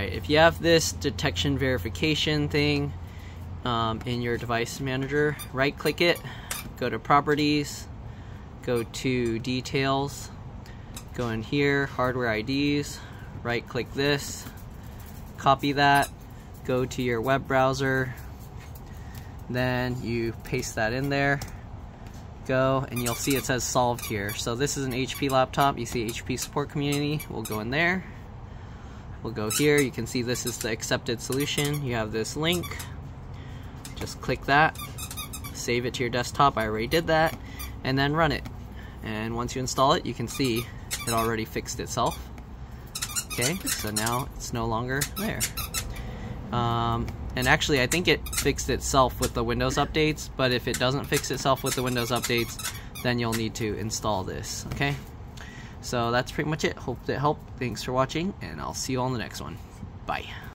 Alright, if you have this detection verification thing um, in your device manager, right click it, go to properties, go to details, go in here, hardware IDs, right click this, copy that, go to your web browser, then you paste that in there, go, and you'll see it says solved here. So this is an HP laptop, you see HP support community, we'll go in there, we'll go here, you can see this is the accepted solution, you have this link, just click that, save it to your desktop, I already did that, and then run it. And once you install it, you can see it already fixed itself. Okay, so now it's no longer there. Um, and actually, I think it fixed itself with the Windows updates, but if it doesn't fix itself with the Windows updates, then you'll need to install this, okay? So that's pretty much it. Hope that helped. Thanks for watching, and I'll see you on the next one. Bye.